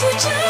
to change.